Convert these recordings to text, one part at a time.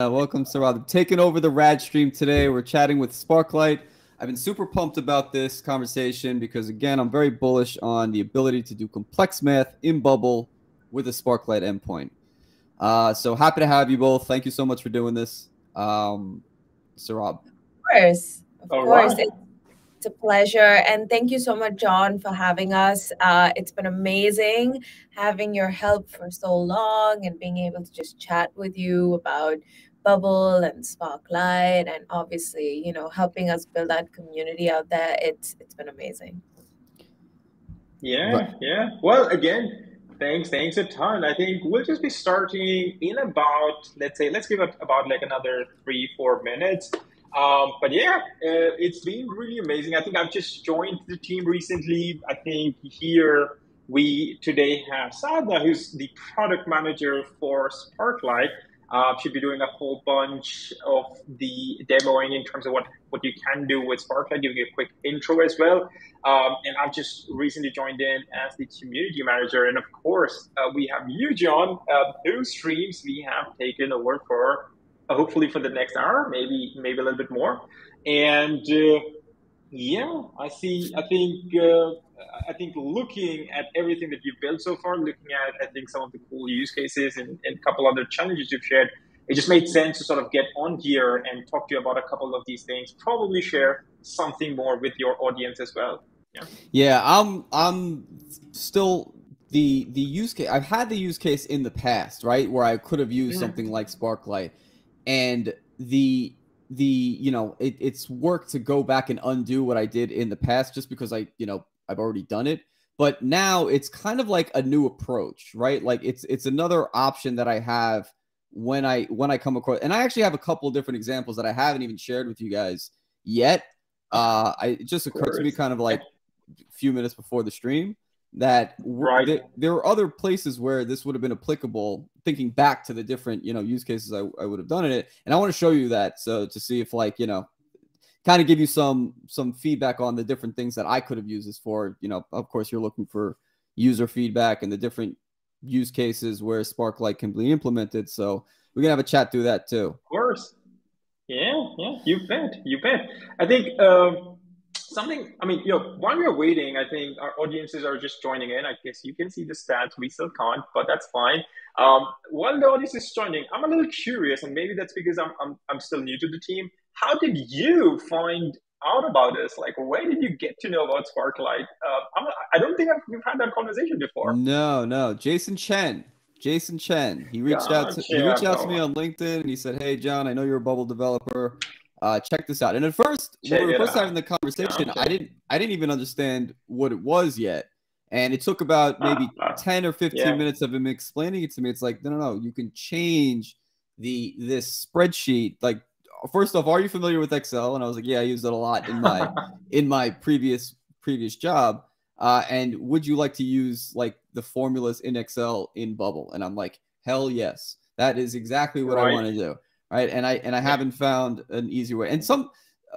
Uh, welcome, Saurabh. Taking over the Rad stream today. We're chatting with Sparklite. I've been super pumped about this conversation because, again, I'm very bullish on the ability to do complex math in Bubble with a Sparklite endpoint. Uh, so happy to have you both. Thank you so much for doing this, um, Saurabh. Of course, of All course. Right. It's a pleasure. And thank you so much, Jon, for having us. Uh, it's been amazing having your help for so long and being able to just chat with you about Bubble and Sparklite and obviously, you know, helping us build that community out there. It's it's been amazing. Yeah, yeah. Well, again, thanks, thanks a ton. I think we'll just be starting in about, let's say, let's give it about like another three, four minutes. Um, but yeah, uh, it's been really amazing. I think I've just joined the team recently. I think here we today have Sada, who's the product manager for Sparklite. Uh, she'll be doing a whole bunch of the demoing in terms of what, what you can do with Sparklite, giving a quick intro as well. Um, and I've just recently joined in as the community manager. And of course, uh, we have you, Jon, uh, whose streams we have taken over for hopefully for the next hour, maybe maybe a little bit more. And uh, yeah, I see. I think uh, I think looking at everything that you've built so far, looking at I think some of the cool use cases and, and a couple other challenges you've shared, it just made sense to sort of get on here and talk to you about a couple of these things. Probably share something more with your audience as well. Yeah. Yeah, I'm I'm still the the use case. I've had the use case in the past, right, where I could have used mm-hmm. something like Sparklite, and the the you know it, it's work to go back and undo what I did in the past just because I you know I've already done it. But now it's kind of like a new approach, right? Like it's it's another option that I have when I when I come across and I actually have a couple of different examples that I haven't even shared with you guys yet. Uh I it just occurred to me kind of like a few minutes before the stream that right. th- there are other places where this would have been applicable thinking back to the different you know use cases I, I would have done in it. And i want to show you that so to see if like you know kind of give you some some feedback on the different things that i could have used this for. You know of course you're looking for user feedback and the different use cases where sparklite can be implemented. So we're gonna have a chat through that too. Of course. Yeah yeah you bet you bet. I think um something i mean you know while we're waiting i think our audiences are just joining in. I guess you can see the stats. We still can't but that's fine. Um, while the audience is joining i'm a little curious and maybe that's because i'm i'm, I'm still new to the team. How did you find out about this? Like where did you get to know about Sparklite? uh, I'm, i do not think I've, we've had that conversation before. No no. Jason chen. Jason Chen. He reached gotcha. out to he reached out to me on LinkedIn and he said, "Hey Jon, I know you're a bubble developer. Uh, check this out. And at first, check when we were first out. having the conversation, I didn't I didn't even understand what it was yet. And it took about ah, maybe uh, uh, 10 or 15 yeah. minutes of him explaining it to me. It's like, no, no, no, you can change the this spreadsheet. Like, first off, are you familiar with Excel? And I was like, yeah, I used it a lot in my in my previous previous job. Uh, and would you like to use like the formulas in Excel in Bubble? And I'm like, hell yes. That is exactly what right. I want to do right? And I and I haven't found an easy way. And some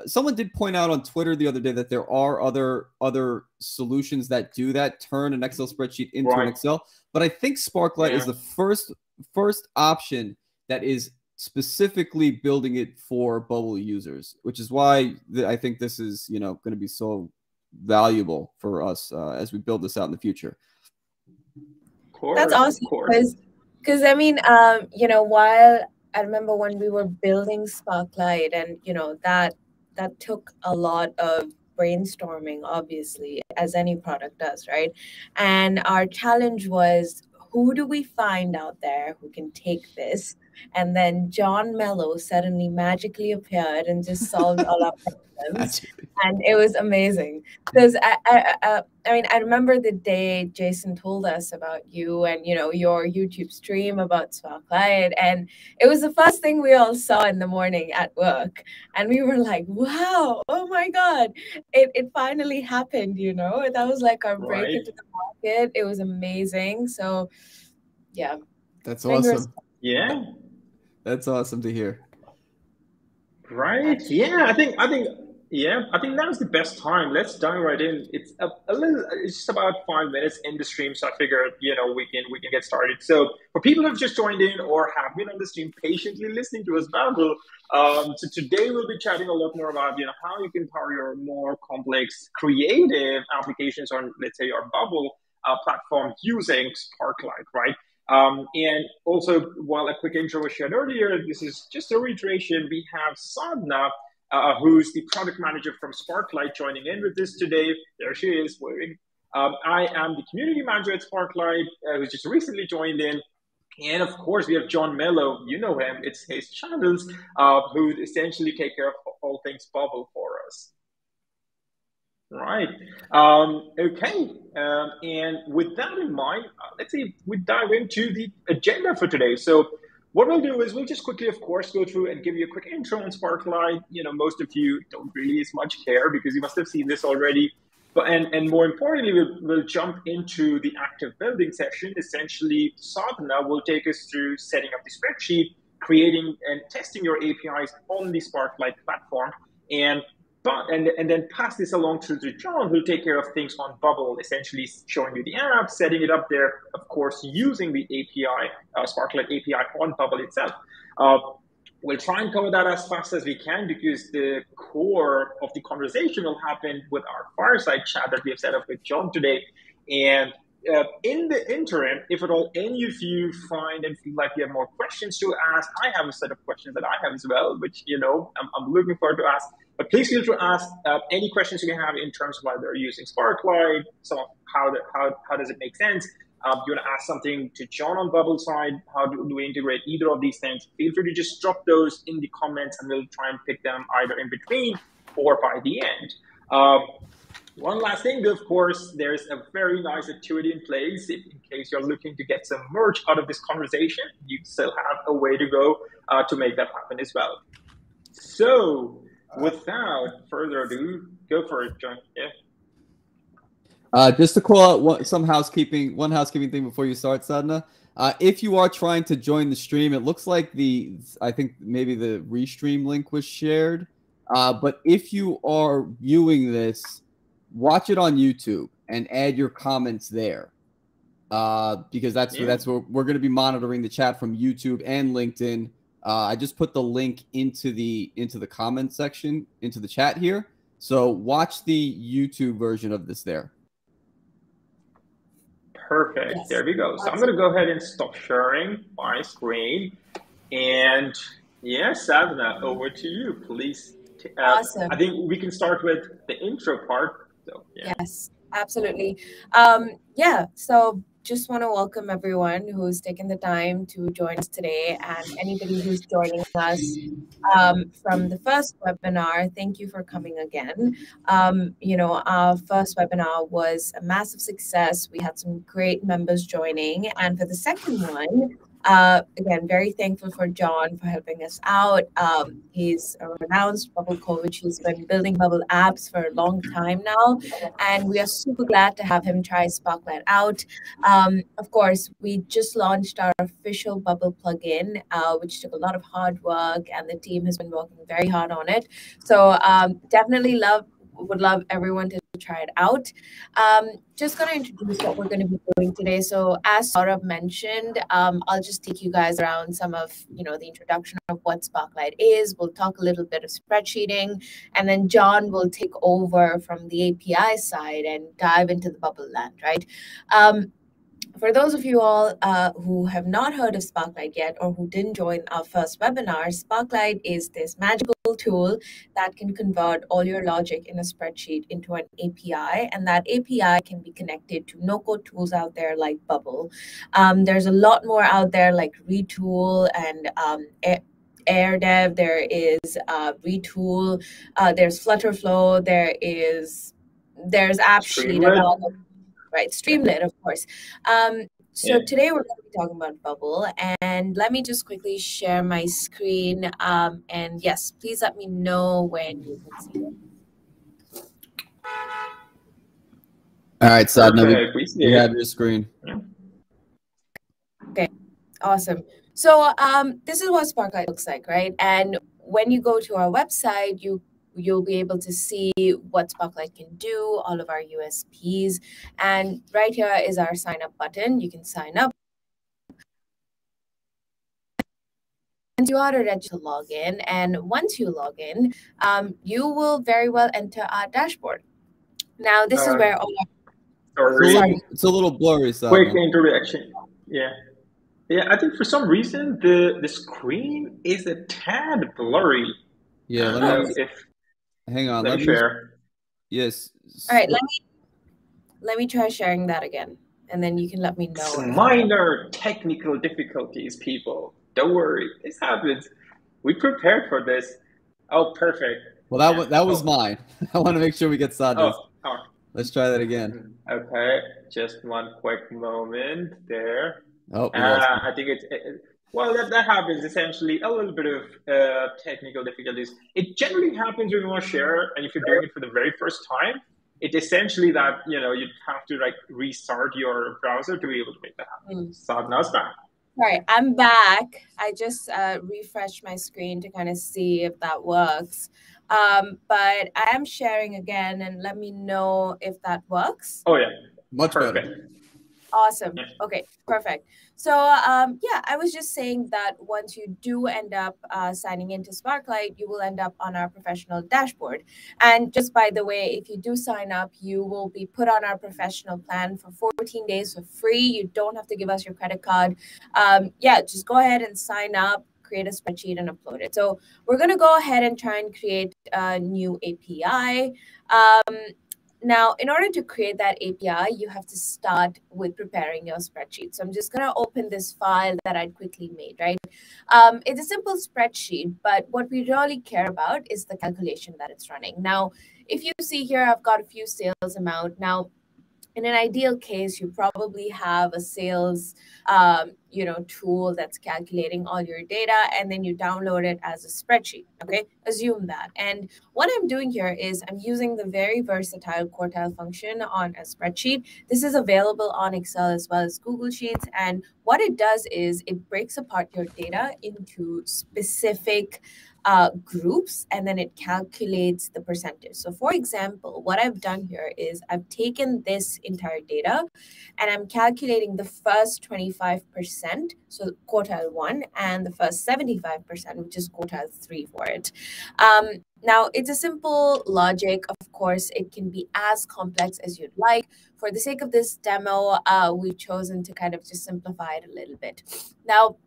someone did point out on Twitter the other day that there are other other solutions that do that, turn an Excel spreadsheet into right. an Excel. But I think Sparklite yeah. is the first first option that is specifically building it for Bubble users, which is why I think this is you know going to be so valuable for us uh, as we build this out in the future. Course, That's awesome because because I mean, um, you know, while I remember when we were building Sparklite, and you know that that took a lot of brainstorming, obviously, as any product does, right? And our challenge was who do we find out there who can take this? And then Jon Melo suddenly magically appeared and just solved all our problems. and it was amazing because I, I, I, I, mean, I remember the day Jason told us about you and you know your YouTube stream about Sparklite, and it was the first thing we all saw in the morning at work, and we were like, "Wow, oh my God, it it finally happened!" You know, that was like our break right. into the market. It was amazing. So, yeah, that's awesome. Yeah, that's awesome to hear. Right? Yeah, I think I think Yeah, I think now's the best time. Let's dive right in. It's a, a, little. It's just about five minutes in the stream, so I figured you know we can we can get started. So for people who've just joined in or have been on the stream patiently listening to us babble, um, so today we'll be chatting a lot more about you know how you can power your more complex creative applications on let's say your Bubble uh, platform using Sparklite, right? Um, and also, while a quick intro was shared earlier, this is just a reiteration. We have Sadhna uh, who's the product manager from Sparklite, joining in with us today. There she is, waving. Um, I am the community manager at Sparklite, uh, who's just recently joined in. And of course, we have Jon Melo. You know him. It's his channels uh, who essentially take care of all things Bubble for us. Right. Um, okay. Um, and with that in mind, uh, let's see, we dive into the agenda for today. So what we'll do is we'll just quickly, of course, go through and give you a quick intro on Sparklite. You know, most of you don't really as much care because you must have seen this already. But and, and more importantly, we'll, we'll jump into the active building session. Essentially, Sadhna will take us through setting up the spreadsheet, creating and testing your APIs on the Sparklite platform. And but and, and then pass this along to, to Jon, who'll take care of things on Bubble, essentially showing you the app, setting it up there, of course, using the API, uh, Sparklite API on Bubble itself. Uh, we'll try and cover that as fast as we can because the core of the conversation will happen with our fireside chat that we have set up with Jon today. And uh, in the interim, if at all any of you find and feel like you have more questions to ask, I have a set of questions that I have as well, which you know I'm, I'm looking forward to ask. But please feel free to ask uh, any questions you may have in terms of whether you're using Sparklite, some of how, the, how, how does it make sense. Um, you want to ask something to Jon on Bubble side, how do, do, we integrate either of these things? Feel free to just drop those in the comments and we'll try and pick them either in between or by the end. Um, one last thing, of course, there's a very nice activity in place. If, in case you're looking to get some merch out of this conversation, you still have a way to go uh, to make that happen as well. So, without further ado, go for it, Jon. Yeah. Uh, just to call out one, some housekeeping, one housekeeping thing before you start, Sadna. Uh, if you are trying to join the stream, it looks like the, I think maybe the restream link was shared. Uh, but if you are viewing this, watch it on YouTube and add your comments there. Uh, because that's yeah. that's where we're going to be monitoring the chat from YouTube and LinkedIn. Uh, I just put the link into the into the comment section into the chat here. So watch the YouTube version of this there. Perfect. Yes. There we go. So I'm going to go ahead and stop sharing my screen. And yes, Sadhna, over to you, please. Uh, awesome. I think we can start with the intro part. So, yeah. Yes, absolutely. Um, yeah. So just want to welcome everyone who's taken the time to join us today and anybody who's joining us um, from the first webinar. Thank you for coming again. Um, you know, our first webinar was a massive success. We had some great members joining. And for the second one, uh, again, very thankful for Jon for helping us out. Um, he's a renowned bubble coach. He's been building bubble apps for a long time now, and we are super glad to have him try Sparklite out. Um, of course, we just launched our official bubble plugin, uh, which took a lot of hard work, and the team has been working very hard on it. So um, definitely love would love everyone to try it out. Um, just going to introduce what we're going to be doing today. So as Saurabh mentioned, um, I'll just take you guys around some of, you know, the introduction of what Sparklite is. We'll talk a little bit of spreadsheeting, and then Jon will take over from the API side and dive into the bubble land, right? Um, for those of you all uh, who have not heard of Sparklite yet or who didn't join our first webinar, Sparklite is this magical tool that can convert all your logic in a spreadsheet into an API. And that API can be connected to no code tools out there like Bubble. Um, there's a lot more out there like Retool and um, AirDev, there is uh, Retool, uh, there's Flutterflow, there is there's AppSheet and all right? Streamlit, of course. Um, so yeah. today we're going to be talking about Bubble, and let me just quickly share my screen. Um, and yes, please let me know when you can see it. All right, Sadhna, okay, we, we have your screen. Okay, awesome. So um, this is what Sparklite looks like, right? And when you go to our website, you you'll be able to see what Sparklite can do, all of our USPs. And right here is our sign up button. You can sign up. And you are ready to log in. And once you log in, um, you will very well enter our dashboard. Now, this uh, is where all sorry. Sorry. It's a little blurry. So Quick introduction. Yeah. Yeah, I think for some reason the the screen is a tad blurry. Yeah, let me, if, hang on. Let, let me share. Yes. All right, let me let me try sharing that again, and then you can let me know. Minor technical difficulties, people. Don't worry, this happens. We prepared for this. Oh, perfect. Well, that was that was oh. mine. I want to make sure we get started. Oh, oh. Let's try that again. Okay, just one quick moment there. Oh, uh, I think it's it, well that, that happens essentially a little bit of uh, technical difficulties. It generally happens when you want to share, and if you're doing it for the very first time, it essentially that you know you have to like restart your browser to be able to make that happen. Mm. So now it's back. All right, I'm back. I just uh, refreshed my screen to kind of see if that works. Um, but I am sharing again, and let me know if that works. Oh yeah, much Perfect. better. Awesome. Okay, perfect. So um, yeah, I was just saying that once you do end up uh, signing into Sparklite, you will end up on our professional dashboard. And just by the way, if you do sign up, you will be put on our professional plan for 14 days for free. You don't have to give us your credit card. Um, yeah, just go ahead and sign up create a spreadsheet and upload it. So we're going to go ahead and try and create a new API. Um, now, in order to create that API, you have to start with preparing your spreadsheet. So I'm just going to open this file that I'd quickly made, right? Um, it's a simple spreadsheet, but what we really care about is the calculation that it's running. Now, if you see here, I've got a few sales amount. Now, in an ideal case, you probably have a sales, um, you know, tool that's calculating all your data, and then you download it as a spreadsheet. Okay, assume that. And what I'm doing here is I'm using the very versatile quartile function on a spreadsheet. This is available on Excel as well as Google Sheets, and what it does is it breaks apart your data into specific uh, groups and then it calculates the percentage. So for example, what I've done here is I've taken this entire data and I'm calculating the first 25%, so quartile one, and the first 75%, which is quartile three for it. Um, now, it's a simple logic. Of course, it can be as complex as you'd like. For the sake of this demo, uh, we've chosen to kind of just simplify it a little bit. Now,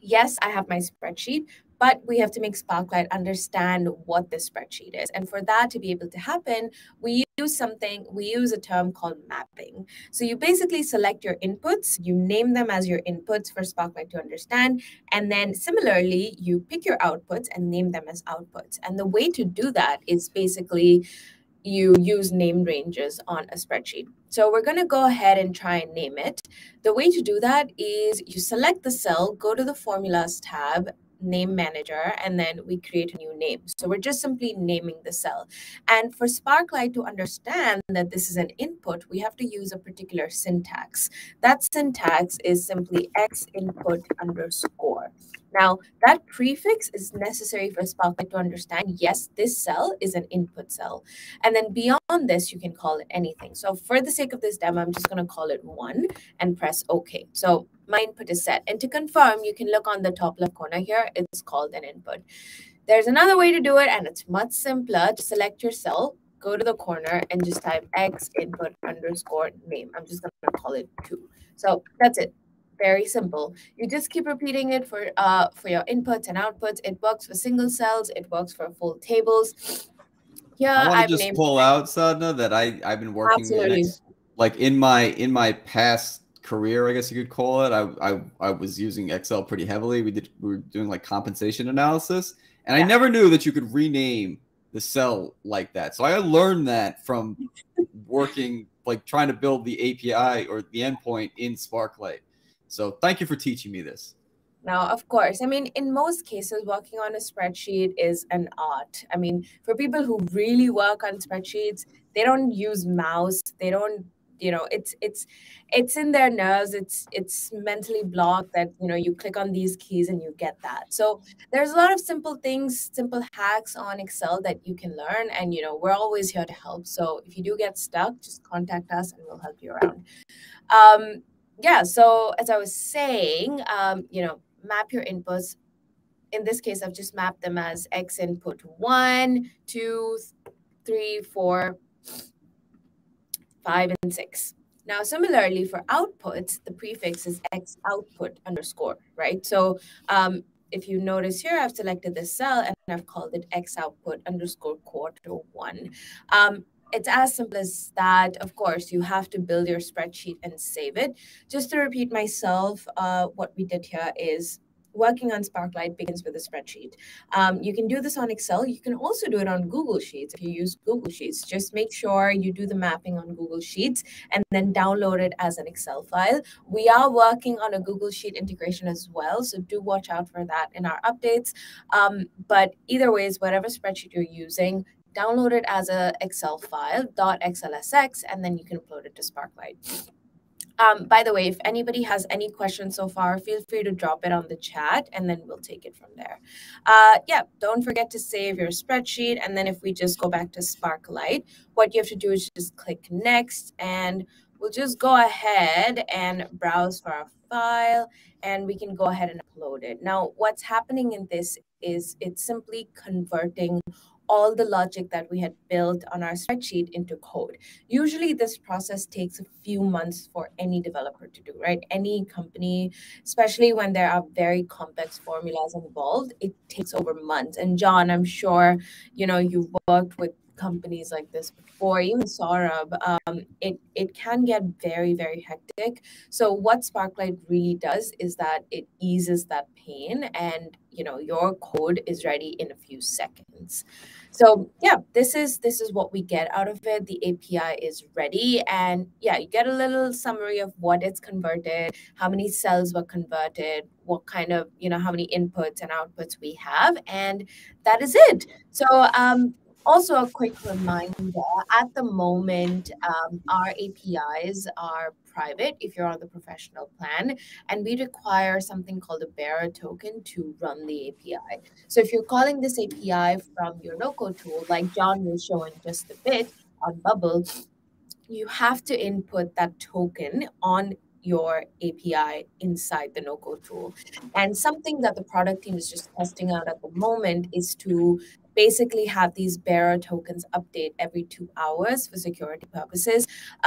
yes, I have my spreadsheet, but we have to make Sparklite understand what this spreadsheet is. And for that to be able to happen, we use something, we use a term called mapping. So you basically select your inputs, you name them as your inputs for Sparklite to understand. And then similarly, you pick your outputs and name them as outputs. And the way to do that is basically you use name ranges on a spreadsheet. So we're going to go ahead and try and name it. The way to do that is you select the cell, go to the formulas tab, name manager and then we create a new name. So we're just simply naming the cell. And for Sparklite to understand that this is an input, we have to use a particular syntax. That syntax is simply x input underscore. Now, that prefix is necessary for Sparklite to understand, yes, this cell is an input cell. And then beyond this, you can call it anything. So for the sake of this demo, I'm just going to call it one and press OK. So my input is set. And to confirm, you can look on the top left corner here. It's called an input. There's another way to do it, and it's much simpler. Just select your cell, go to the corner, and just type x input underscore name. I'm just going to call it two. So that's it very simple. You just keep repeating it for uh, for your inputs and outputs. It works for single cells. It works for full tables. Yeah, I want to just pull out Sadna, that I I've been working in like in my in my past career, I guess you could call it. I I, I was using Excel pretty heavily. We did we were doing like compensation analysis, and yeah. I never knew that you could rename the cell like that. So I learned that from working like trying to build the API or the endpoint in Sparklite. So thank you for teaching me this. Now, of course, I mean, in most cases, working on a spreadsheet is an art. I mean, for people who really work on spreadsheets, they don't use mouse, they don't you know it's it's it's in their nerves it's it's mentally blocked that you know you click on these keys and you get that. So there's a lot of simple things simple hacks on excel that you can learn and you know we're always here to help. So if you do get stuck just contact us and we'll help you around. Um yeah so as i was saying um you know map your inputs. In this case i've just mapped them as x input one two three four five, and six. Now, similarly for outputs, the prefix is x output underscore, right? So um, if you notice here, I've selected this cell and I've called it x output underscore quarter one. Um, it's as simple as that. Of course, you have to build your spreadsheet and save it. Just to repeat myself, uh, what we did here is working on Sparklite begins with a spreadsheet. Um, you can do this on Excel. You can also do it on Google Sheets if you use Google Sheets. Just make sure you do the mapping on Google Sheets and then download it as an Excel file. We are working on a Google Sheet integration as well, so do watch out for that in our updates. Um, but either ways, whatever spreadsheet you're using, download it as a Excel file, .xlsx, and then you can upload it to Sparklite. Um, by the way, if anybody has any questions so far, feel free to drop it on the chat and then we'll take it from there. Uh, yeah, don't forget to save your spreadsheet. And then if we just go back to Sparklite, what you have to do is just click next and we'll just go ahead and browse for our file and we can go ahead and upload it. Now, what's happening in this is it's simply converting all the logic that we had built on our spreadsheet into code. Usually, this process takes a few months for any developer to do, right? Any company, especially when there are very complex formulas involved, it takes over months. And Jon, I'm sure you know you've worked with companies like this before, even Saurabh, um, it, it can get very, very hectic. So what Sparklite really does is that it eases that pain and you know your code is ready in a few seconds. So yeah, this is this is what we get out of it. The API is ready, and yeah, you get a little summary of what it's converted, how many cells were converted, what kind of you know how many inputs and outputs we have, and that is it. So um, also, a quick reminder at the moment, um, our APIs are private if you're on the professional plan, and we require something called a bearer token to run the API. So, if you're calling this API from your code tool, like Jon will show in just a bit on Bubble, you have to input that token on your API inside the no code tool. And something that the product team is just testing out at the moment is to basically have these bearer tokens update every two hours for security purposes.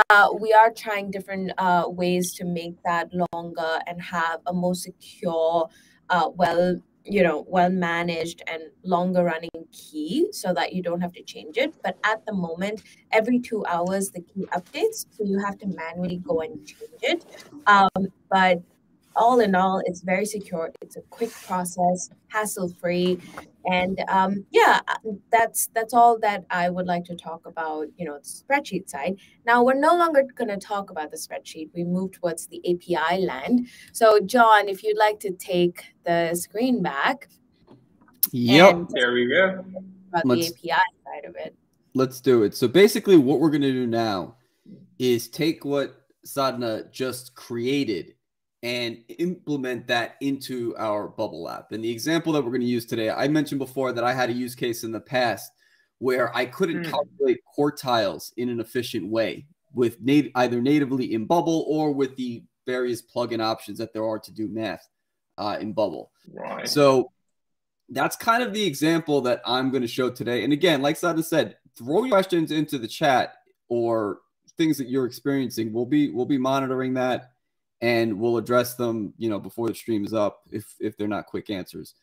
Uh, we are trying different uh, ways to make that longer and have a more secure, uh, well, you know, well managed and longer running key so that you don't have to change it. But at the moment, every two hours the key updates, so you have to manually go and change it. Um, but all in all, it's very secure. It's a quick process, hassle free, and um, yeah, that's that's all that I would like to talk about. You know, the spreadsheet side. Now we're no longer going to talk about the spreadsheet. We move towards the API land. So, Jon, if you'd like to take the screen back. Yep. There we go. About let's, the API side of it. Let's do it. So basically, what we're going to do now is take what Sadhna just created and implement that into our bubble app. And the example that we're going to use today, I mentioned before that I had a use case in the past where I couldn't mm. calculate quartiles in an efficient way with nat- either natively in Bubble or with the various plugin options that there are to do math uh, in Bubble. Right. So that's kind of the example that I'm going to show today. And again, like Sada said, throw your questions into the chat or things that you're experiencing. We'll be we'll be monitoring that and we'll address them, you know, before the stream is up if if they're not quick answers.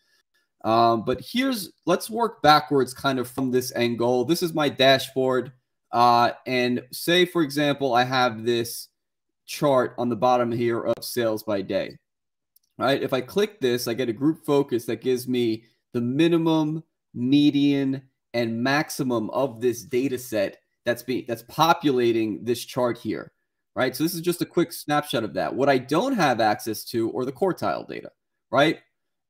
Um, but here's let's work backwards, kind of from this angle. This is my dashboard, uh, and say for example, I have this chart on the bottom here of sales by day. Right? If I click this, I get a group focus that gives me the minimum, median, and maximum of this data set that's being that's populating this chart here right? So this is just a quick snapshot of that. What I don't have access to or the quartile data, right?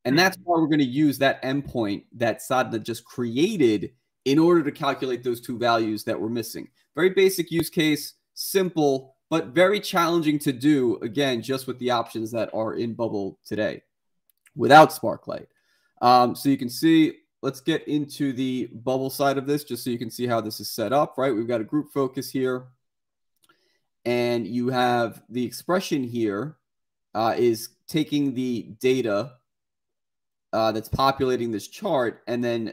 And that's why we're going to use that endpoint that Sadhna just created in order to calculate those two values that we're missing. Very basic use case, simple, but very challenging to do, again, just with the options that are in Bubble today without Sparklite. Um, so you can see, let's get into the Bubble side of this just so you can see how this is set up, right? We've got a group focus here. And you have the expression here uh, is taking the data uh, that's populating this chart and then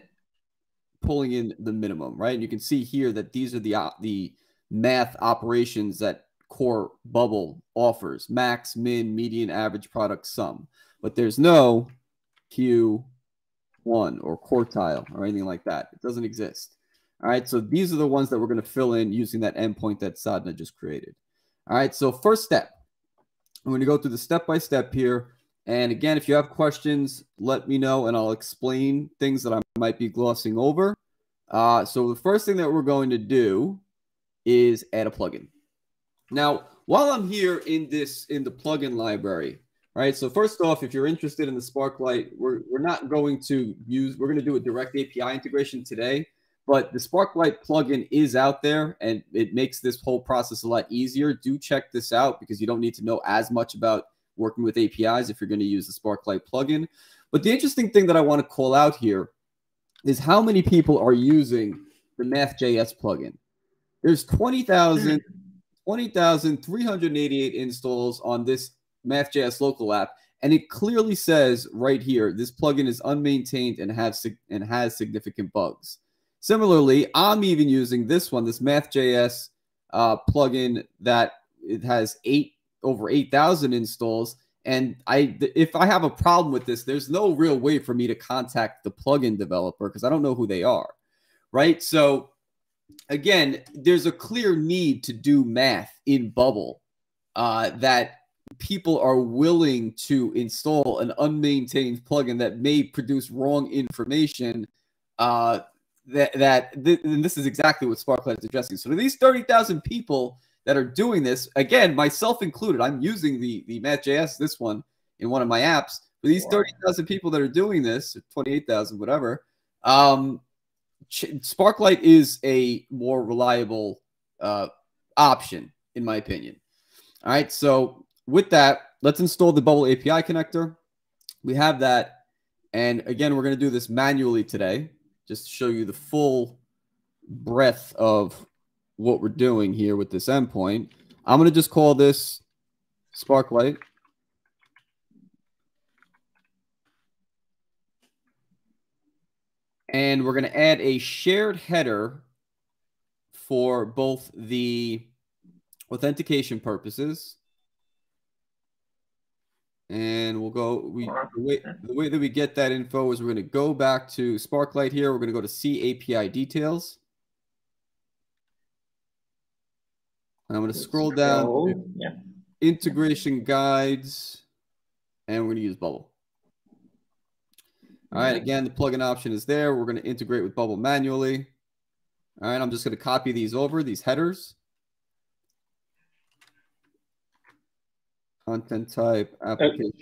pulling in the minimum, right? And you can see here that these are the uh, the math operations that core bubble offers max, min, median, average, product, sum. But there's no Q1 or quartile or anything like that. It doesn't exist. All right. So these are the ones that we're going to fill in using that endpoint that Sadna just created. All right. So first step, I'm going to go through the step by step here. And again, if you have questions, let me know and I'll explain things that I might be glossing over. Uh, so the first thing that we're going to do is add a plugin. Now, while I'm here in this in the plugin library, right? So first off, if you're interested in the Sparklite, we're, we're not going to use, we're going to do a direct API integration today, but the Sparklite plugin is out there and it makes this whole process a lot easier. Do check this out because you don't need to know as much about working with APIs if you're going to use the Sparklite plugin. But the interesting thing that I want to call out here is how many people are using the Math.js plugin. There's 20,000 20,388 installs on this Math.js local app. And it clearly says right here, this plugin is unmaintained and has, and has significant bugs. Similarly, I'm even using this one, this Math.js uh, plugin that it has eight over 8,000 installs. And I, if I have a problem with this, there's no real way for me to contact the plugin developer because I don't know who they are, right? So again, there's a clear need to do math in Bubble uh, that people are willing to install an unmaintained plugin that may produce wrong information. Uh, that that th- and this is exactly what Sparklite is addressing. So these thirty thousand people that are doing this, again, myself included, I'm using the the Math.js this one in one of my apps. For these thirty thousand people that are doing this, twenty eight thousand, whatever, um, Sparklite is a more reliable uh, option, in my opinion. All right, so with that, let's install the Bubble API connector. We have that. And again, we're going to do this manually today, just to show you the full breadth of what we're doing here with this endpoint. I'm going to just call this Sparklite. And we're going to add a shared header for both the authentication purposes. And we'll go, we, the, way, the way that we get that info is we're going to go back to Sparklite here. We're going to go to see API details. And I'm going to scroll down, yeah. integration guides, and we're going to use Bubble. All right, again, the plugin option is there. We're going to integrate with Bubble manually. All right, I'm just going to copy these over, these headers. Content type, uh, application.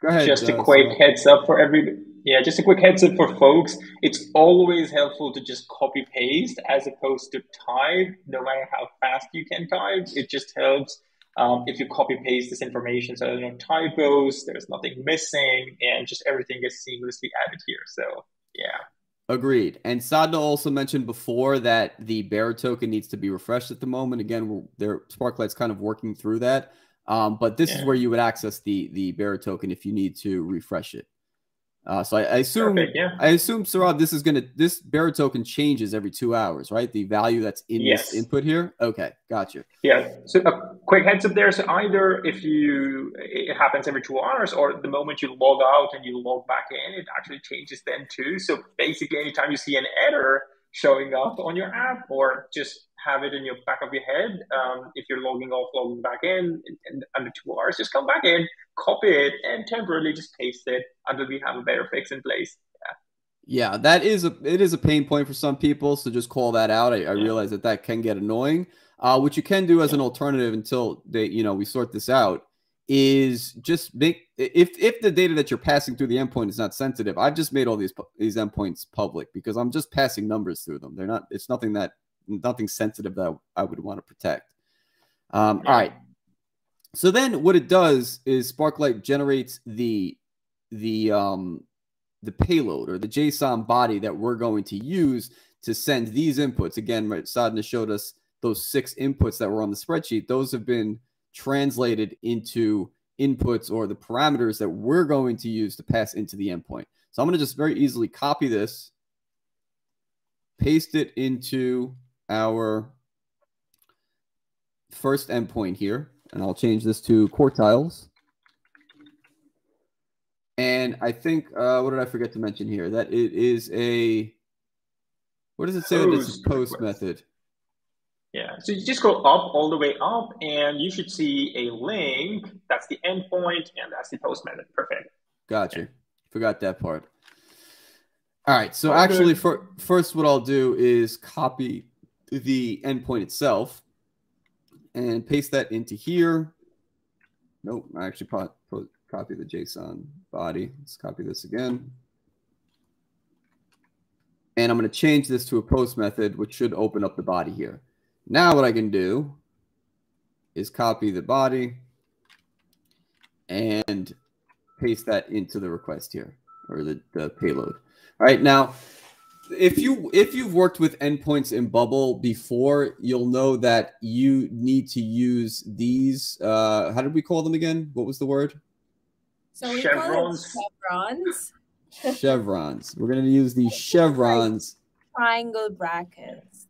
Go ahead. Just a uh, quick heads up for every. Yeah, just a quick heads up for folks. It's always helpful to just copy paste as opposed to type, no matter how fast you can type. It just helps um, if you copy paste this information, so there are no typos, there's nothing missing, and just everything gets seamlessly added here. So yeah. Agreed. And Sadna also mentioned before that the bearer token needs to be refreshed at the moment. Again, their Sparklite's kind of working through that. Um, but this yeah. is where you would access the the bearer token if you need to refresh it. Uh, so I, I assume Perfect, yeah. I assume Saurabh, this is gonna this bearer token changes every two hours, right? The value that's in yes. this input here. Okay, gotcha. Yeah. So a quick heads up there. So either if you it happens every two hours, or the moment you log out and you log back in, it actually changes then too. So basically, anytime you see an error showing up on your app, or just have it in your back of your head, um, if you're logging off, logging back in, in, in under two hours, just come back in, copy it and temporarily just paste it until we have a better fix in place. Yeah. yeah, that is a it is a pain point for some people. So just call that out. I, I yeah. realize that that can get annoying. Uh, what you can do as an alternative until they you know we sort this out is just make if if the data that you're passing through the endpoint is not sensitive. I've just made all these these endpoints public because I'm just passing numbers through them. They're not. It's nothing that nothing sensitive that I would want to protect. Um, all right. So then what it does is Sparklite generates the the um the payload or the JSON body that we're going to use to send these inputs. Again, Sadna showed us those six inputs that were on the spreadsheet. Those have been translated into inputs or the parameters that we're going to use to pass into the endpoint. So I'm going to just very easily copy this, paste it into our first endpoint here, and I'll change this to quartiles. And I think, uh, what did I forget to mention here? That it is a, what does it say this is post method? Yeah, so you just go up all the way up and you should see a link. That's the endpoint and that's the post method. Perfect. Gotcha. Yeah. Forgot that part. All right. So okay. actually, for, first, what I'll do is copy the endpoint itself and paste that into here. Nope, I actually put, put, copy the JSON body. Let's copy this again. And I'm going to change this to a post method, which should open up the body here. Now what I can do is copy the body and paste that into the request here or the, the payload. All right, now if you if you've worked with endpoints in Bubble before, you'll know that you need to use these. Uh, how did we call them again? What was the word? So we chevrons. call chevrons. chevrons. We're going to use these chevrons. Triangle brackets.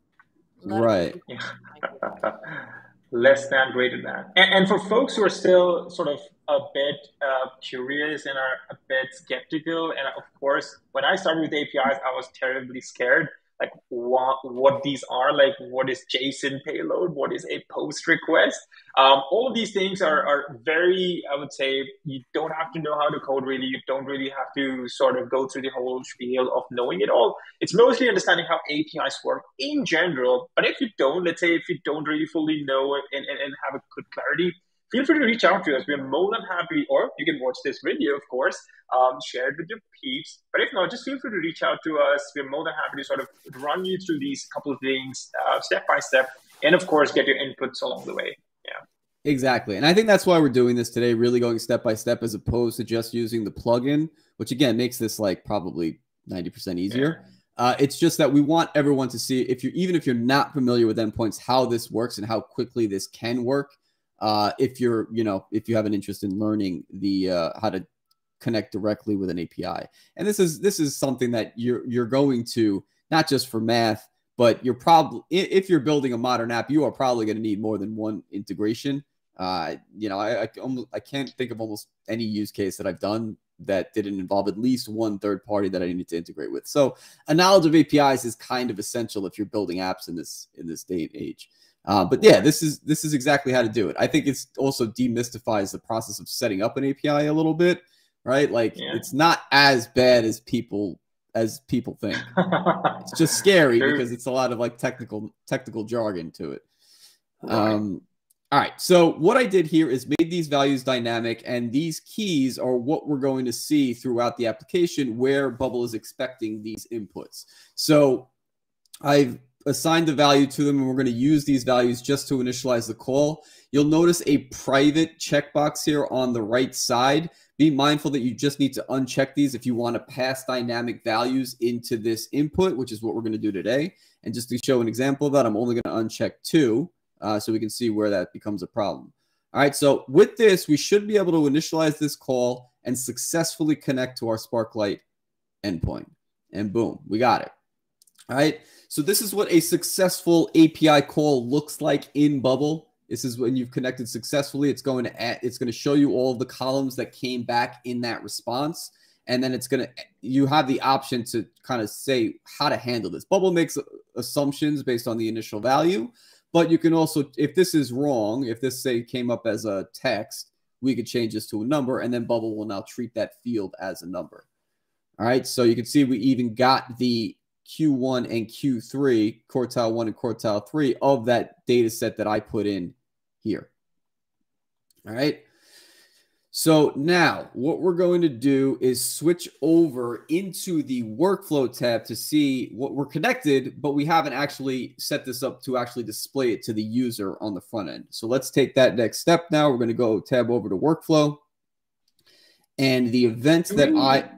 Right. Less than, greater than. And, and, for folks who are still sort of a bit uh, curious and are a bit skeptical, and of course, when I started with APIs, I was terribly scared like what what these are, like what is JSON payload, what is a post request. Um, all of these things are are very, I would say, you don't have to know how to code really. You don't really have to sort of go through the whole spiel of knowing it all. It's mostly understanding how APIs work in general. But if you don't, let's say if you don't really fully know and, and, and have a good clarity, feel free to reach out to us. We're more than happy, or you can watch this video, of course, um, share it with your peeps. But if not, just feel free to reach out to us. We're more than happy to sort of run you through these couple of things uh, step by step, and of course, get your inputs along the way. Yeah. Exactly. And I think that's why we're doing this today, really going step by step as opposed to just using the plugin, which again makes this like probably 90% easier. Yeah. Uh, it's just that we want everyone to see if you're even if you're not familiar with endpoints, how this works and how quickly this can work uh, if you're, you know, if you have an interest in learning the uh, how to connect directly with an API. And this is this is something that you're you're going to not just for math, but you're probably if you're building a modern app, you are probably going to need more than one integration. Uh, you know, I I, I can't think of almost any use case that I've done that didn't involve at least one third party that I needed to integrate with. So a knowledge of APIs is kind of essential if you're building apps in this in this day and age. Uh, but yeah, this is this is exactly how to do it. I think it's also demystifies the process of setting up an API a little bit, right? Like yeah. it's not as bad as people as people think. it's just scary sure. because it's a lot of like technical technical jargon to it. Right. Um, all right. So what I did here is made these values dynamic, and these keys are what we're going to see throughout the application where Bubble is expecting these inputs. So I've assign the value to them and we're going to use these values just to initialize the call. You'll notice a private checkbox here on the right side. Be mindful that you just need to uncheck these if you want to pass dynamic values into this input, which is what we're going to do today. And just to show an example of that, I'm only going to uncheck two uh, so we can see where that becomes a problem. All right, so with this, we should be able to initialize this call and successfully connect to our Sparklite endpoint. And boom, we got it. All right. So this is what a successful API call looks like in Bubble. This is when you've connected successfully. It's going to add, it's going to show you all the columns that came back in that response. And then it's going to, you have the option to kind of say how to handle this. Bubble makes assumptions based on the initial value, but you can also, if this is wrong, if this say came up as a text, we could change this to a number and then Bubble will now treat that field as a number. All right. So you can see we even got the Q1 and Q3, quartile one and quartile three of that data set that I put in here. All right. So now what we're going to do is switch over into the workflow tab to see what we're connected, but we haven't actually set this up to actually display it to the user on the front end. So let's take that next step now. We're going to go tab over to workflow and the events that I,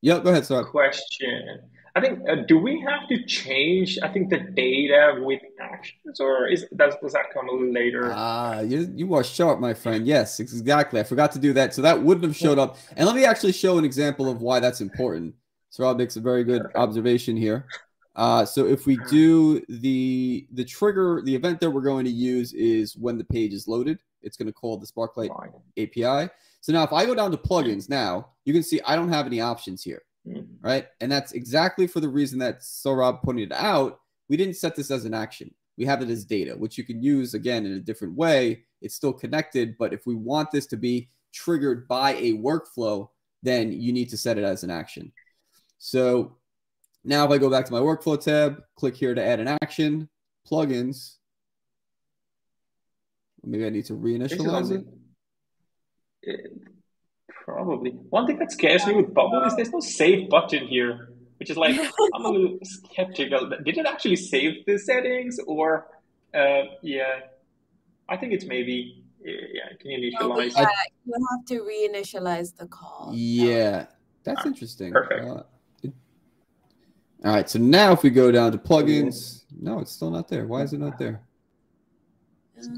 yeah, go ahead. Sorry. Question. I think uh, do we have to change? I think the data with actions, or is does does that come a little later? Ah, you you are sharp, my friend. Yes, exactly. I forgot to do that, so that wouldn't have showed up. And let me actually show an example of why that's important. Saurabh makes a very good observation here. Uh, so if we do the the trigger, the event that we're going to use is when the page is loaded. It's going to call the Sparklite API. So now if I go down to plugins now, you can see I don't have any options here. Mm-hmm. right? And that's exactly for the reason that Saurabh pointed out. We didn't set this as an action. We have it as data, which you can use again in a different way. It's still connected, but if we want this to be triggered by a workflow, then you need to set it as an action. So now if I go back to my workflow tab, click here to add an action, plugins. Maybe I need to reinitialize it. Probably. One thing that scares me with Bubble is there's no save button here, which is like I'm a little skeptical. Did it actually save the settings, or uh, yeah? I think it's maybe yeah. Can you initialize? Oh, yeah, you have to reinitialize the call. Yeah, that's ah, interesting. Perfect. Uh, all right, so now if we go down to plugins, no, it's still not there. Why is it not there?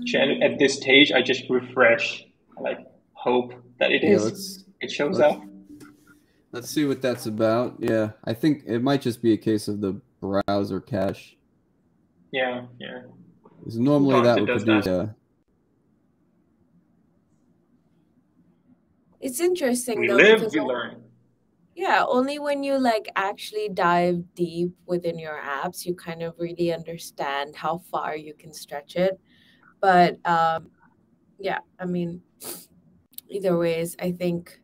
Jen, at this stage, I just refresh. I like hope that it yeah, is. It shows up. Let's see what that's about. Yeah, I think it might just be a case of the browser cache. Yeah, yeah. Because normally that would produce. That. Yeah. It's interesting. We though, live, we learn. Yeah, only when you like actually dive deep within your apps, you kind of really understand how far you can stretch it. But um, yeah, I mean, either ways, I think.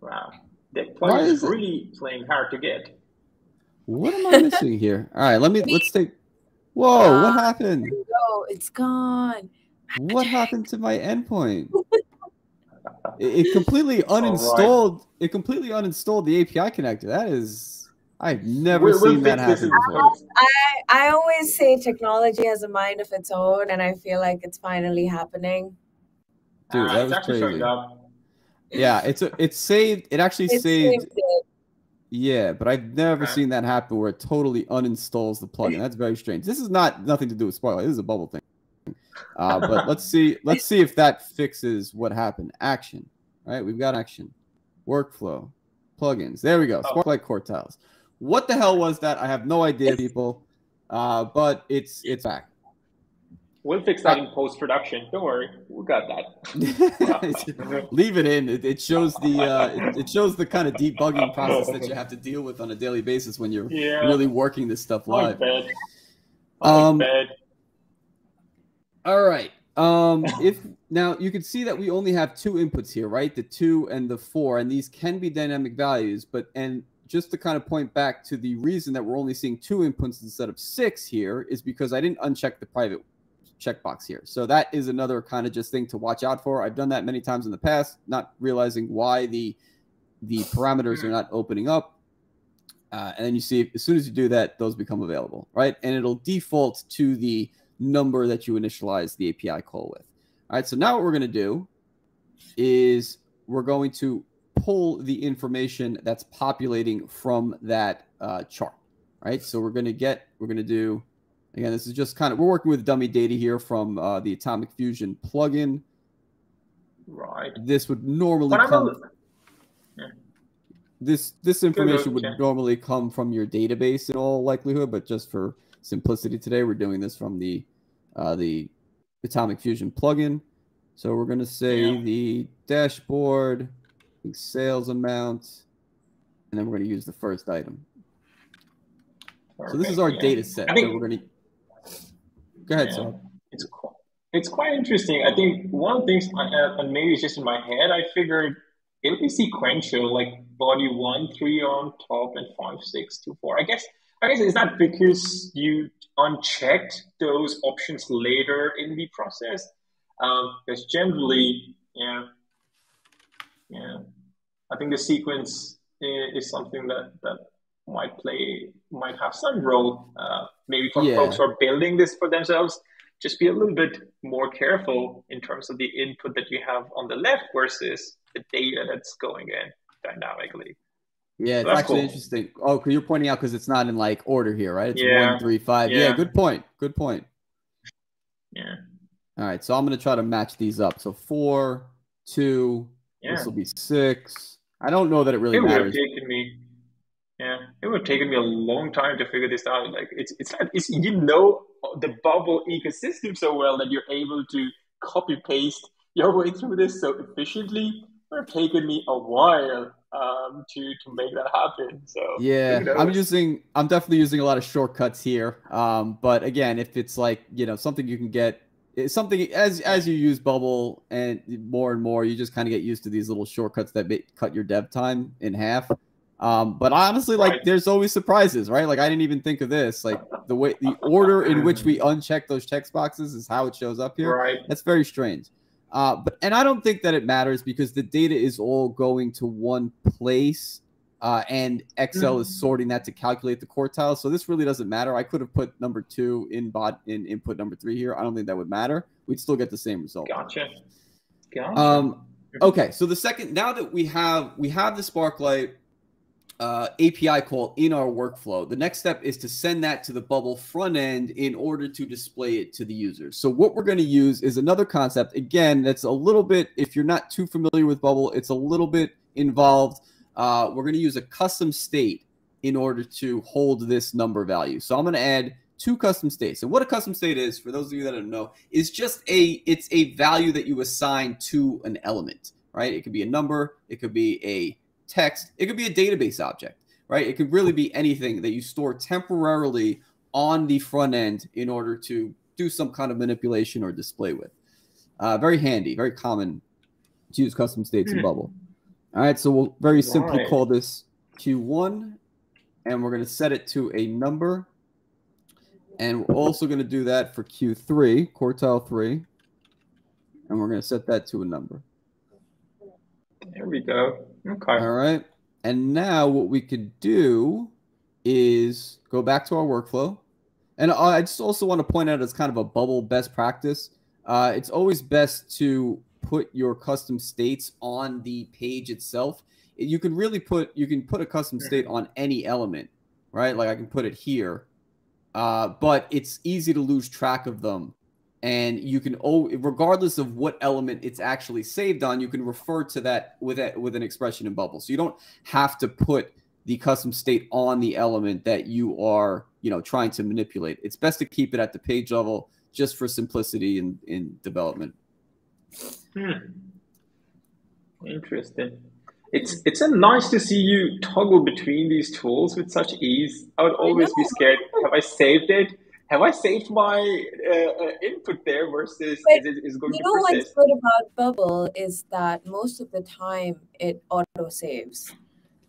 Wow, the player is really playing hard to get. What am I missing here? All right, let me let's take. Whoa, uh, what happened? No, it's gone. What happened to my endpoint? it, it, completely uninstalled. Right. It completely uninstalled the API connector. That is, I've never we're, seen that happen before. I I always say technology has a mind of its own, and I feel like it's finally happening. Dude, uh, that was crazy. Yeah, it's a, it's saved. It actually it saved. saved it. Yeah, but I've never okay. seen that happen where it totally uninstalls the plugin. That's very strange. This is not nothing to do with spoiler. This is a bubble thing. Uh, but let's see. Let's see if that fixes what happened. Action. All right, we've got action. Workflow. Plugins. There we go. Oh. Sparklite quartiles. What the hell was that? I have no idea, people. Uh, but it's it's back. We'll fix that in post production. Don't worry, we got that. Leave it in. It, it shows the uh, it, shows the kind of debugging process that you have to deal with on a daily basis when you're yeah. really working this stuff live. Um, all right. Um, if now you can see that we only have two inputs here, right? The two and the four, and these can be dynamic values, but and just to kind of point back to the reason that we're only seeing two inputs instead of six here is because I didn't uncheck the private checkbox here. So that is another kind of just thing to watch out for. I've done that many times in the past, not realizing why the the parameters are not opening up. Uh, and then you see as soon as you do that, those become available, right? And it'll default to the number that you initialize the API call with. All right, so now what we're going to do is we're going to pull the information that's populating from that uh, chart, right? So we're going to get, we're going to do Again, this is just kind of, we're working with dummy data here from uh, the Atomic Fusion plugin. Right. This would normally come. Yeah. This this information would normally come from your database in all likelihood, but just for simplicity today, we're doing this from the uh, the Atomic Fusion plugin. So we're going to say yeah. the dashboard, sales amount, and then we're going to use the first item. Perfect. So this is our yeah. data set think, that we're going to Go ahead, yeah. It's quite, it's quite interesting. I think one of the things, I, and maybe it's just in my head, I figured it'll be sequential, like body one, three on top, and five, six, two, four. I guess. I guess is that because you unchecked those options later in the process? Um, because generally, yeah, Yeah, I think the sequence is something that that might play might have some role. Uh, maybe for yeah. folks who are building this for themselves, just be a little bit more careful in terms of the input that you have on the left versus the data that's going in dynamically. Yeah, it's actually cool. interesting. Oh, you're pointing out because it's not in like order here, right? It's yeah. one, three, five. Yeah. yeah, good point. Good point. Yeah. All right, so I'm gonna try to match these up. So four, two. Yeah. This will be six. I don't know that it really it matters. Would have taken me, yeah, it would have taken me a long time to figure this out. Like it's it's it's you know the bubble ecosystem so well that you're able to copy paste your way through this so efficiently. It would have taken me a while um, to to make that happen. So yeah, I'm using I'm definitely using a lot of shortcuts here. Um, but again, if it's like you know something you can get something as as you use bubble and more and more you just kind of get used to these little shortcuts that make, cut your dev time in half um, but honestly like right. there's always surprises right like i didn't even think of this like the way the order in which we uncheck those text boxes is how it shows up here right that's very strange uh, but and I don't think that it matters because the data is all going to one place, uh, and Excel mm-hmm. is sorting that to calculate the quartile. So this really doesn't matter. I could have put number two in bot in input number three here. I don't think that would matter. We'd still get the same result. Gotcha. Gotcha. Um, okay, so the second now that we have we have the Sparklite uh, API call in our workflow. The next step is to send that to the Bubble front end in order to display it to the users. So what we're going to use is another concept. Again, that's a little bit, if you're not too familiar with Bubble, it's a little bit involved. Uh, we're going to use a custom state in order to hold this number value. So I'm going to add two custom states. And what a custom state is, for those of you that don't know, is just a, it's a value that you assign to an element, right? It could be a number, it could be a text. It could be a database object, right? It could really be anything that you store temporarily on the front end in order to do some kind of manipulation or display with. Uh, very handy, very common to use custom states in hmm. Bubble. All right, so we'll very simply right. call this Q1, and we're going to set it to a number. And we're also going to do that for Q3, quartile 3. And we're going to set that to a number. There we go. Okay. All right. And now what we could do is go back to our workflow. And I just also want to point out as kind of a bubble best practice. Uh, it's always best to put your custom states on the page itself. You can really put you can put a custom state on any element, right? Like I can put it here, uh, but it's easy to lose track of them and you can oh regardless of what element it's actually saved on you can refer to that with it with an expression in bubble so you don't have to put the custom state on the element that you are you know trying to manipulate. It's best to keep it at the page level just for simplicity in in development. Hmm. interesting. It's it's a nice to see you toggle between these tools with such ease. I would always be scared. have i saved it have I saved my uh, uh, input there versus is, is going you to know persist? what's good about Bubble is that most of the time it auto saves.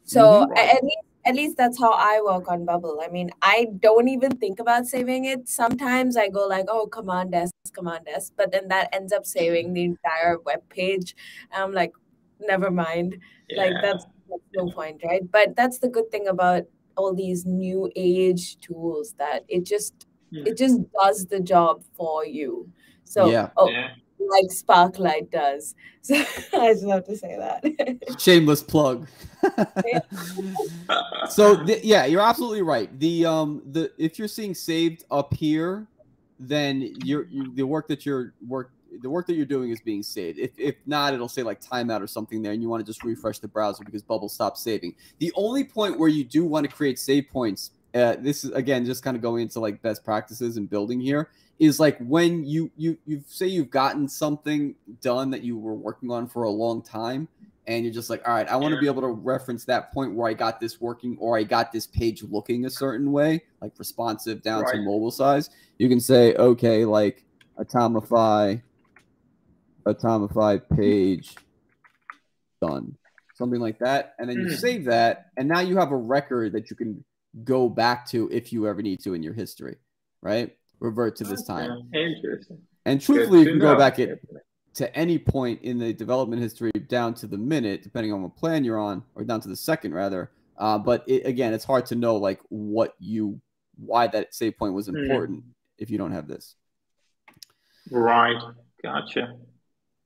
So mm-hmm. at least at least that's how I work on Bubble. I mean, I don't even think about saving it. Sometimes I go like, oh, command S, command S, but then that ends up saving the entire web page. And I'm like, never mind. Yeah. Like that's, that's no point, right? But that's the good thing about all these new age tools that it just Hmm. It just does the job for you. So, yeah. Oh, yeah. like Sparklite does. So I just have to say that. Shameless plug. so th- yeah, you're absolutely right. The um the if you're seeing saved up here, then you're you, the work that you're work the work that you're doing is being saved. If, if not, it'll say like timeout or something there, and you want to just refresh the browser because Bubble stops saving. The only point where you do want to create save points uh, this is again just kind of going into like best practices and building here is like when you you you say you've gotten something done that you were working on for a long time and you're just like all right i want to be able to reference that point where i got this working or i got this page looking a certain way like responsive down right. to mobile size you can say okay like atomify atomify page done something like that and then you mm. save that and now you have a record that you can go back to if you ever need to in your history, right? Revert to this time. Interesting. And truthfully, you can go back at to any point in the development history down to the minute, depending on what plan you're on, or down to the second rather. Uh, but it, again, it's hard to know like what you why that save point was hmm. important mm. if you don't have this. Right. Gotcha.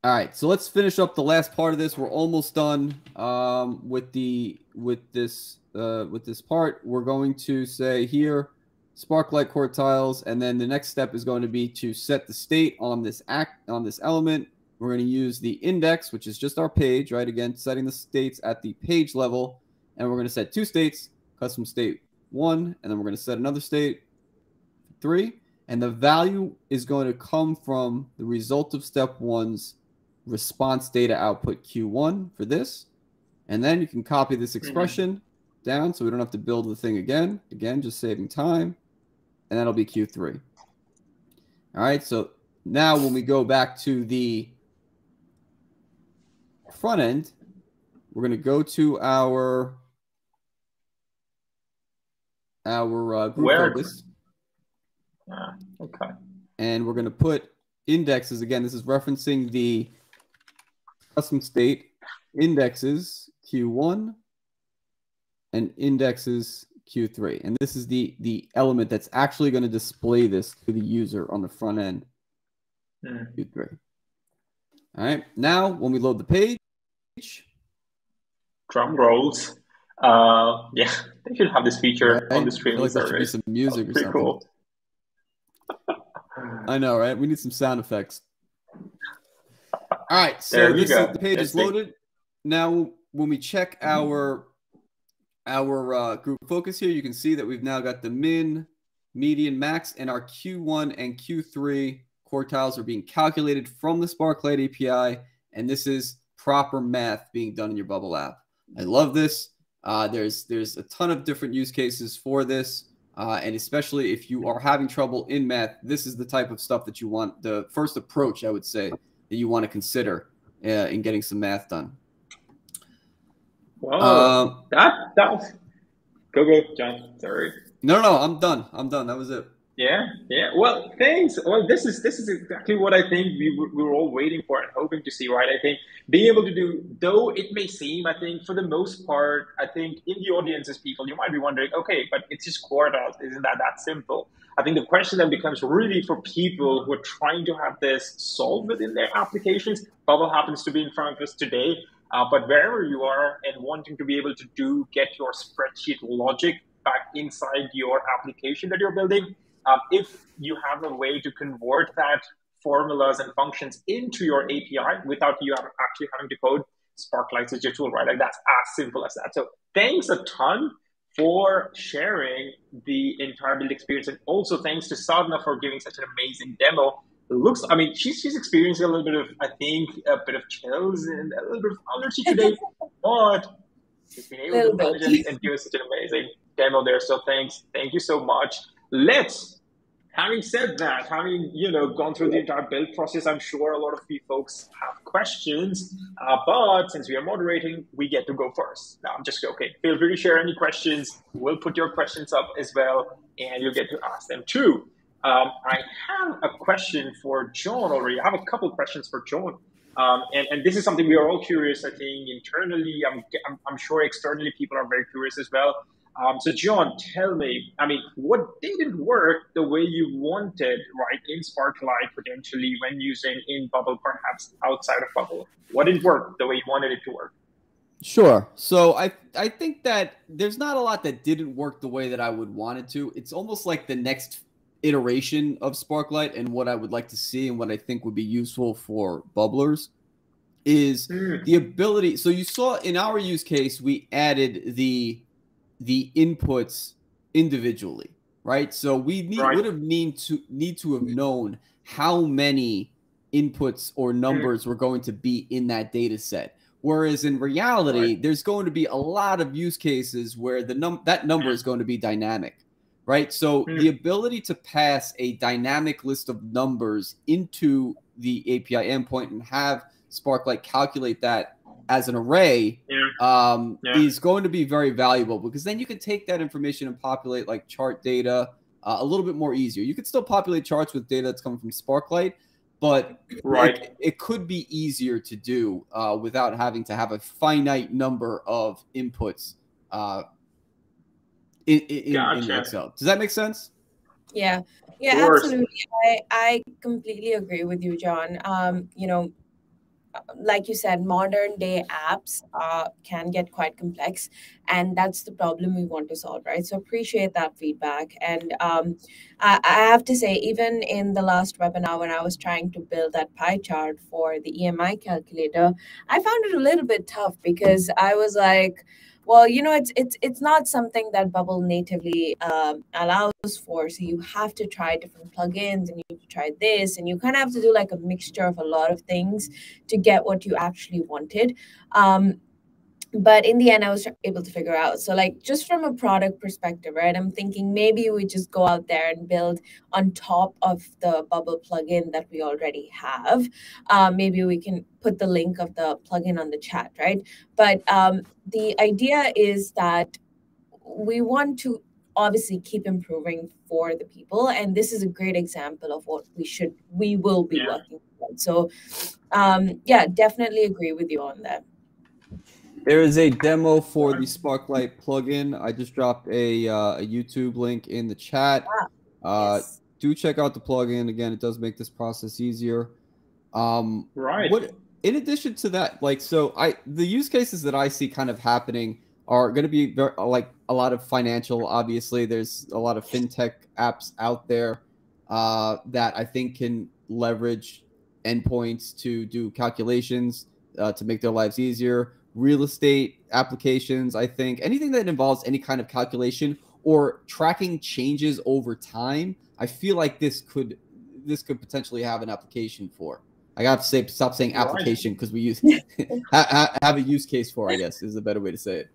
All right, so let's finish up the last part of this. We're almost done um, with the with this uh, with this part. We're going to say here sparklite quartiles, and then the next step is going to be to set the state on this act on this element. We're going to use the index, which is just our page, right? Again, setting the states at the page level, and we're going to set two states: custom state one, and then we're going to set another state three, and the value is going to come from the result of step one's response data output Q1 for this. And then you can copy this expression mm-hmm. down so we don't have to build the thing again. Again, just saving time. And that'll be Q3. All right, so now when we go back to the front end, we're going to go to our our uh, group Where? focus. Ah, okay. And we're going to put indexes again. This is referencing the custom state indexes Q1 and indexes Q3. And this is the, the element that's actually going to display this to the user on the front end. Mm. Q3. All right. Now, when we load the page, drum rolls. Uh, yeah, they should have this feature right? on the screen. like there should be some music or something. Cool. I know, right? We need some sound effects. All right, so this is, the page is loaded. Now, when we check our our uh, group focus here, you can see that we've now got the min, median, max, and our Q1 and Q3 quartiles are being calculated from the Sparklite API, and this is proper math being done in your Bubble app. I love this. Uh, there's there's a ton of different use cases for this, uh, and especially if you are having trouble in math, this is the type of stuff that you want. The first approach, I would say, that you want to consider uh, in getting some math done. Well, um, that that was go go Jon. Sorry. No, no, I'm done. I'm done. That was it. Yeah, yeah. Well, thanks. Well, this is this is exactly what I think we were, we were all waiting for and hoping to see, right? I think being able to do, though it may seem, I think for the most part, I think in the audiences, people, you might be wondering, okay, but it's just quartiles. Isn't that that simple? I think the question then becomes really for people who are trying to have this solved within their applications. Bubble happens to be in front of us today, uh, but wherever you are and wanting to be able to do get your spreadsheet logic back inside your application that you're building um, if you have a way to convert that formulas and functions into your API without you actually having to code, Sparklite is your tool, right? Like that's as simple as that. So thanks a ton for sharing the entire build experience. And also thanks to Sadhna for giving such an amazing demo. It looks, I mean, she's, she's experiencing a little bit of, I think, a bit of chills and a little bit of allergy today, but she's been able to manage and give us such an amazing demo there. So thanks. Thank you so much let's having said that having you know gone through the entire build process i'm sure a lot of you folks have questions uh, but since we are moderating we get to go first. Now i'm just okay feel free to share any questions. We'll put your questions up as well and you'll get to ask them too. Um, i have a question for Jon already. I have a couple questions for Jon. Um, and, and, this is something we are all curious i think internally. I'm, I'm, I'm sure externally people are very curious as well um, so, Jon, tell me, I mean, what didn't work the way you wanted, right, in Sparklite potentially when using in Bubble, perhaps outside of Bubble? What didn't work the way you wanted it to work? Sure. So I I think that there's not a lot that didn't work the way that I would want it to. It's almost like the next iteration of Sparklite and what I would like to see and what I think would be useful for bubblers is mm. the ability. So you saw in our use case, we added the the inputs individually, right? So we need, right. would have need to need to have known how many inputs or mm-hmm. numbers mm. were going to be in that data set. Whereas in reality, right. there's going to be a lot of use cases where the num that number is going to be dynamic, right? So mm. the ability to pass a dynamic list of numbers into the API endpoint and have Sparklite calculate that as an array yeah. Um, yeah. is going to be very valuable because then you can take that information and populate like chart data uh, a little bit more easier. You could still populate charts with data that's coming from Sparklite, but right. it, it, could be easier to do uh, without having to have a finite number of inputs uh, in, in, gotcha. in Excel. Does that make sense? Yeah, yeah, absolutely. I, I completely agree with you, Jon. Um, you know, like you said, modern day apps uh, can get quite complex, and that's the problem we want to solve, right? So appreciate that feedback. And um, I, I, have to say, even in the last webinar when I was trying to build that pie chart for the EMI calculator, I found it a little bit tough because I was like, well, you know, it's it's it's not something that Bubble natively um, allows for. So you have to try different plugins, and you try this, and you kind of have to do like a mixture of a lot of things to get what you actually wanted. Um, but in the end i was able to figure out. So like just from a product perspective right i'm thinking maybe we just go out there and build on top of the bubble plugin that we already have. Um, maybe we can put the link of the plugin on the chat right? But um, the idea is that we want to obviously keep improving for the people and this is a great example of what we should we will be yeah. working on. So um, yeah definitely agree with you on that there is a demo for the Sparklite plugin. I just dropped a, uh, a YouTube link in the chat. Uh, yes. Do check out the plugin. Again, it does make this process easier. Um, right. What in addition to that, like so, I the use cases that I see kind of happening are going to be very, like a lot of financial. Obviously, there's a lot of fintech apps out there uh, that I think can leverage endpoints to do calculations uh, to make their lives easier real estate applications, I think anything that involves any kind of calculation or tracking changes over time, I feel like this could this could potentially have an application for. I got to say stop saying application because we use have a use case for. I guess is a better way to say it.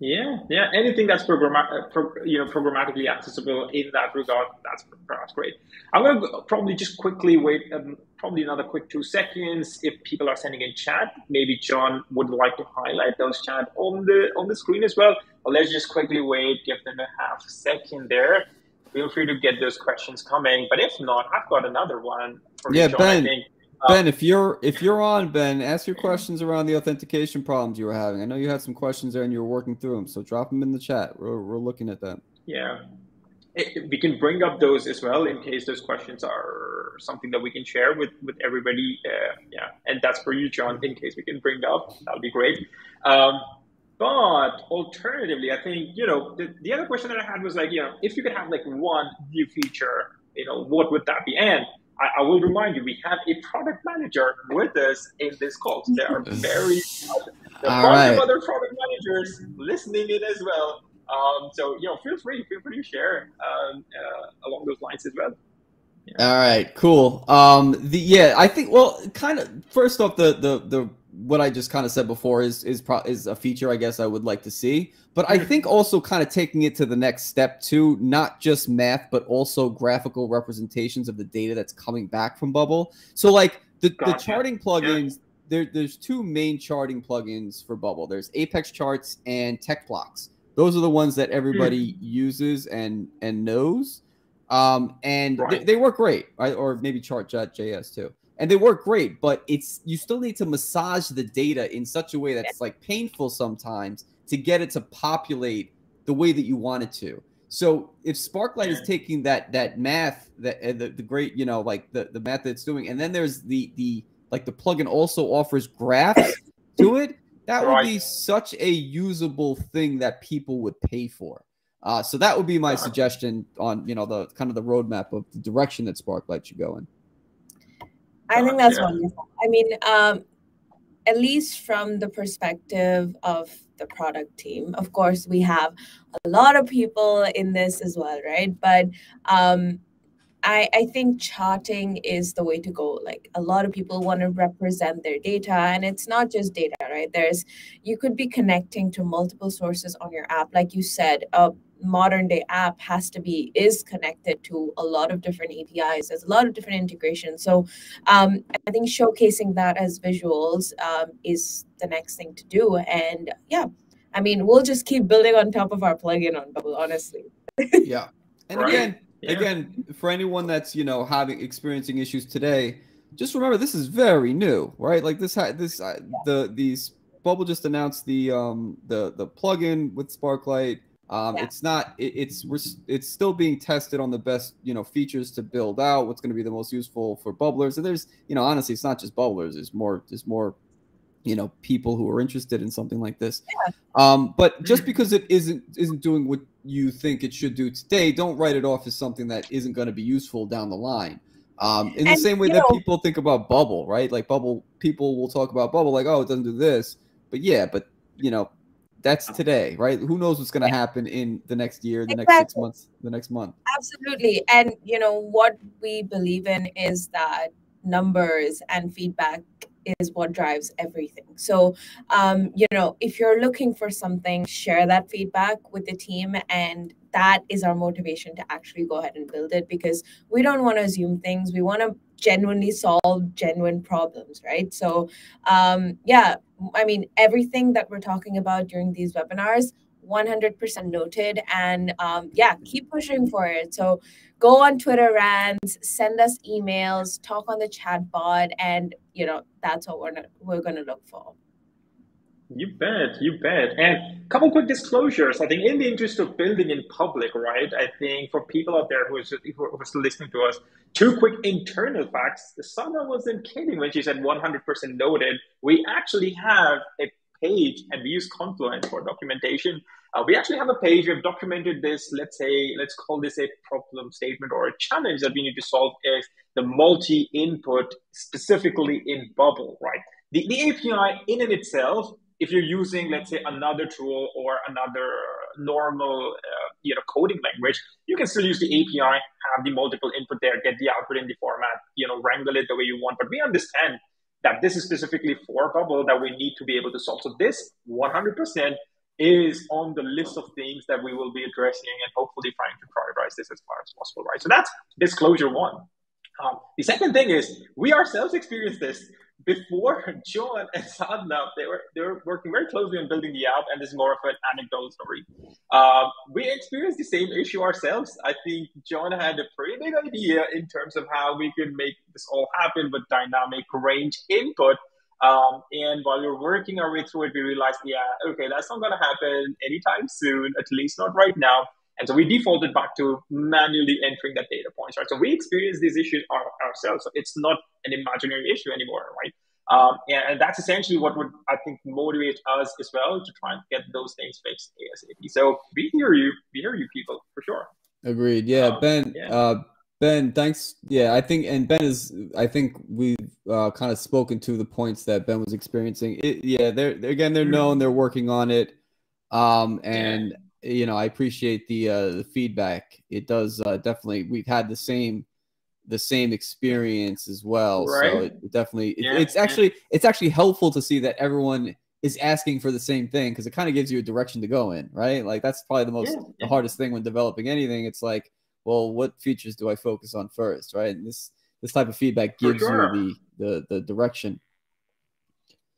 Yeah, yeah. Anything that's programmatic, uh, pro, you know, programmatically accessible in that regard, that's that's great. I'm going to probably just quickly wait, um, probably another quick two seconds. If people are sending in chat, maybe Jon would like to highlight those chat on the on the screen as well. Let's just quickly wait, give them a half second there. Feel free to get those questions coming. But if not, I've got another one for yeah, Jon. Ben. Think Ben, if you're if you're on, Ben, ask your questions around the authentication problems you were having. I know you had some questions there and you were working through them, so drop them in the chat. We're we're looking at them. Yeah, it, we can bring up those as well in case those questions are something that we can share with with everybody. Uh, yeah, and that's for you, Jon. In case we can bring up, that'll be great. Um, but alternatively, I think you know the, the other question that I had was like, you know, if you could have like one new feature, you know, what would that be? And I, I, will remind you, we have a product manager with us in this call. There are very there are right. of other product managers listening in as well. Um, so you know, feel free, feel free to share um, uh, along those lines as well. Yeah. All right, cool. Um, the yeah, I think well, kind of first off, the the the what I just kind of said before is is pro- is a feature I guess I would like to see. But I think also kind of taking it to the next step too, not just math, but also graphical representations of the data that's coming back from Bubble. So like the, gotcha. the charting plugins, yeah. there, there's two main charting plugins for Bubble. There's Apex Charts and TechBlocks. Those are the ones that everybody mm. uses and and knows. Um, and right. they, they, work great, right? Or maybe Chart.js too and they work great but it's you still need to massage the data in such a way that's like painful sometimes to get it to populate the way that you want it to. So if sparklite is taking that that math that uh, the, the great you know like the the math that it's doing and then there's the the like the plugin also offers graphs to it that would be such a usable thing that people would pay for. Uh, so that would be my suggestion on you know the kind of the roadmap of the direction that sparklite should go in I think that's yeah. wonderful. I mean, um, at least from the perspective of the product team, of course, we have a lot of people in this as well, right? But um, I, I think charting is the way to go. Like a lot of people want to represent their data, and it's not just data, right? There's you could be connecting to multiple sources on your app, like you said. Uh, modern day app has to be is connected to a lot of different apis there's a lot of different integrations so um, i think showcasing that as visuals um, is the next thing to do and yeah i mean we'll just keep building on top of our plugin on bubble honestly yeah and right. again yeah. again, for anyone that's you know having experiencing issues today, just remember this is very new, right? Like this, this, uh, the these Bubble just announced the um the the plugin with Sparklite. Um, yeah. It's not. It, it's we're, it's still being tested on the best you know features to build out. What's going to be the most useful for bubblers? And there's you know honestly, it's not just bubblers. There's more. There's more you know people who are interested in something like this yeah. um, but just mm-hmm. because it isn't isn't doing what you think it should do today don't write it off as something that isn't going to be useful down the line um, in and, the same way that know, people think about bubble right like bubble people will talk about bubble like oh it doesn't do this but yeah but you know that's today right who knows what's going to happen in the next year the exactly. next six months the next month absolutely and you know what we believe in is that numbers and feedback is what drives everything. So, um, you know, if you're looking for something, share that feedback with the team. And that is our motivation to actually go ahead and build it because we don't want to assume things. We want to genuinely solve genuine problems, right? So, um, yeah, I mean, everything that we're talking about during these webinars 100% noted and um, yeah keep pushing for it. So go on twitter rants send us emails talk on the chat bot and you know that's what we're, we're going to look for you bet, you bet. And a couple quick disclosures. I think in the interest of building in public, right? I think for people out there who are still listening to us, two quick internal facts. Sana wasn't kidding when she said 100% noted. We actually have a page and we use Confluence for documentation. Uh, we actually have a page. We've documented this. Let's say, let's call this a problem statement or a challenge that we need to solve is the multi-input specifically in Bubble, right? The, the API in and itself, if you're using, let's say, another tool or another normal, uh, you know, coding language, you can still use the API, have the multiple input there, get the output in the format, you know, wrangle it the way you want. But we understand that this is specifically for Bubble that we need to be able to solve. So this 100% is on the list of things that we will be addressing and hopefully trying to prioritize this as far as possible, right? So that's disclosure one. Um, the second thing is we ourselves experienced this before Jon and Sadhna, they were they were working very closely on building the app, and this is more of an anecdotal story. Um, we experienced the same issue ourselves. I think Jon had a pretty big idea in terms of how we could make this all happen with dynamic range input. Um, and while we were working our way through it, we realized, yeah, okay, that's not going to happen anytime soon, at least not right now. And so we defaulted back to manually entering that data points, right? So we experience these issues our, ourselves. So it's not an imaginary issue anymore, right? Um, and, that's essentially what would, I think, motivate us as well to try and get those things fixed ASAP. So we hear you, we hear you people for sure. Agreed. Yeah, um, Ben. Yeah. Uh, Ben, thanks. Yeah, I think, and Ben is, I think we've uh, kind of spoken to the points that Ben was experiencing. It, yeah, they're, again, they're mm-hmm. known, they're working on it. Um, and you know, I appreciate the uh, the feedback. It does uh, definitely. We've had the same the same experience as well. Right. So it definitely yeah, it's actually it's actually helpful to see that everyone is asking for the same thing because it kind of gives you a direction to go in, right? Like that's probably the most yeah, the hardest thing when developing anything. It's like, well, what features do I focus on first, right? And this this type of feedback gives sure. you the, the the direction.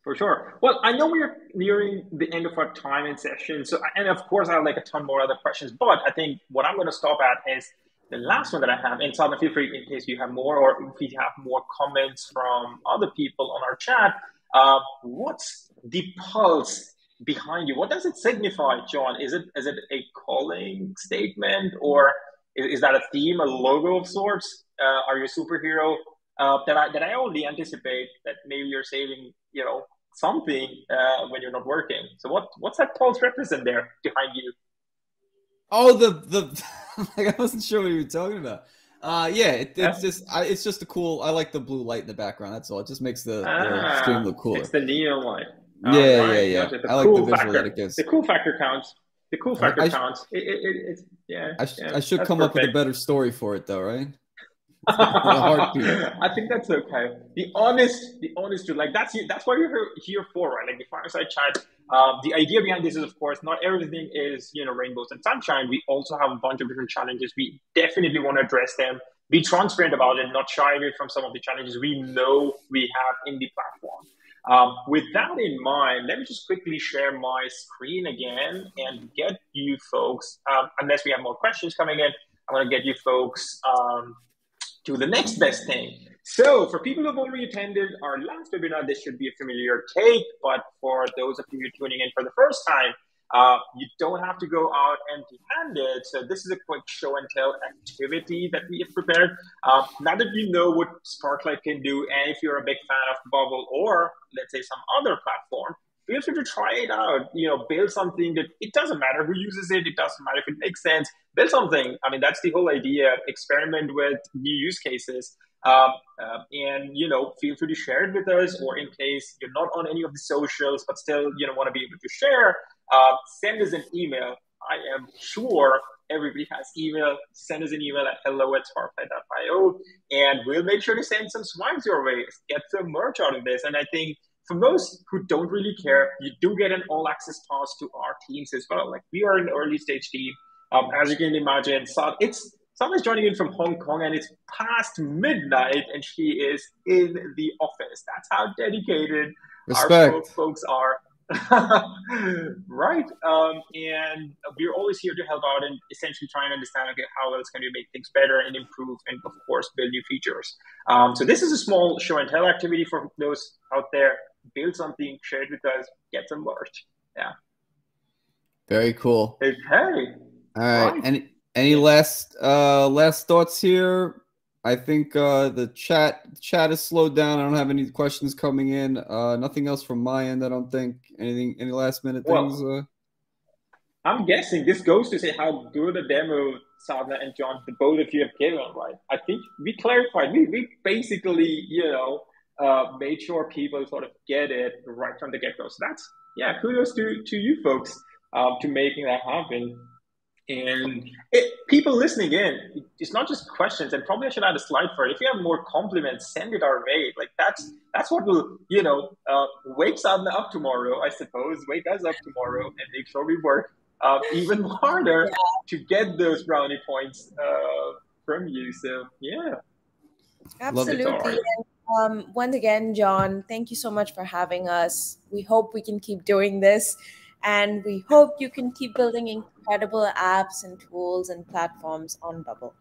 For sure. Well, I know we're nearing the end of our time in session. So, and of course, I have like a ton more other questions, but I think what I'm going to stop at is the last one that I have. And Sadhna, feel free in case you have more or if you have more comments from other people on our chat. Uh, what's the pulse behind you? What does it signify, Jon? Is it is it a calling statement or is, is that a theme, a logo of sorts? Uh, are you a superhero? Uh, that I that I only anticipate that maybe you're saving, you know, something uh, when you're not working. So what what's that pulse represent there behind you? Oh, the the like I wasn't sure what you were talking about. Uh, yeah, it, it's yeah. just I, it's just a cool. I like the blue light in the background. That's all. It just makes the, ah, the stream look cooler. It's the neon light. Oh, yeah, right. yeah, yeah. Gotcha. I like cool the visual factor. that it gives. The cool factor counts. The cool factor I, counts. It, it, it, yeah, I, sh- yeah, I should come perfect. up with a better story for it, though, right? I think that's okay. The honest, the honest truth, like that's that's what you're here for, right? Like the fireside chat. Um, the idea behind this is, of course, not everything is you know rainbows and sunshine. We also have a bunch of different challenges. We definitely want to address them. Be transparent about it, not shy away from some of the challenges we know we have in the platform. Um, with that in mind, let me just quickly share my screen again and get you folks, um, unless we have more questions coming in, I'm going to get you folks um, to the next best thing. So, for people who've already attended our last webinar, this should be a familiar take. But for those of you tuning in for the first time, uh, you don't have to go out empty handed. So, this is a quick show and tell activity that we have prepared. Uh, now that you know what Sparklite can do, and if you're a big fan of Bubble or let's say some other platform, feel free to try it out. You know, build something that it doesn't matter who uses it, it doesn't matter if it makes sense. Build something. I mean, that's the whole idea. Experiment with new use cases. Um, uh, and you know, feel free to share it with us, or in case you're not on any of the socials but still you know want to be able to share, uh, send us an email. I am sure everybody has email. Send us an email at hello at sparklite.io, and we'll make sure to send some swags your way. Get some merch out of this, and I think for those who don't really care, you do get an all access pass to our teams as well. Like we are an early stage team. Um, as you can imagine, so it's someone's joining in from Hong Kong and it's past midnight and she is in the office. That's how dedicated Respect. our folks are. right. Um, and we're always here to help out and essentially try and understand okay, how else can we make things better and improve and of course build new features. Um, so this is a small show and tell activity for those out there. Build something, share it with us, get some merch. Yeah. Very cool. Okay. All right. Any any last uh last thoughts here? I think uh, the chat chat is slowed down. I don't have any questions coming in. Uh, nothing else from my end. I don't think anything. Any last minute things. Well, uh... I'm guessing this goes to say how good a demo Sadhna and Jon, the both of you have given. Right? I think we clarified. We we basically you know uh, made sure people sort of get it right from the get go. So that's yeah, kudos to to you folks um, to making that happen. And it, people listening in, it's not just questions. And probably I should add a slide for it. If you have more compliments, send it our way. Like that's that's what will you know uh, wake Sadhna up tomorrow. I suppose wake us up tomorrow and make sure we work uh, even harder yeah. to get those brownie points uh, from you. So yeah, absolutely. Um, once again, Jon, thank you so much for having us. We hope we can keep doing this. And we hope you can keep building incredible apps and tools and platforms on Bubble.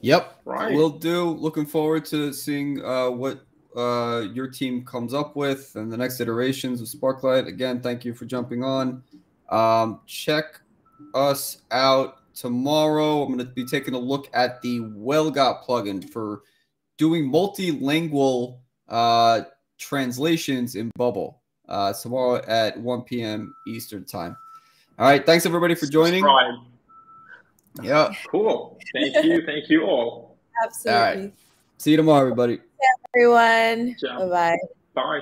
Yep, right. we'll do. Looking forward to seeing uh, what uh, your team comes up with and the next iterations of Sparklite. Again, thank you for jumping on. Um, check us out tomorrow. I'm going to be taking a look at the Weglot plugin for doing multilingual uh, translations in Bubble uh, tomorrow at 1 p.m. Eastern time. All right. Thanks everybody for joining. Yeah. Cool. Thank you. Thank you all. Absolutely. All right. See you tomorrow, everybody. everyone. Bye-bye. Bye.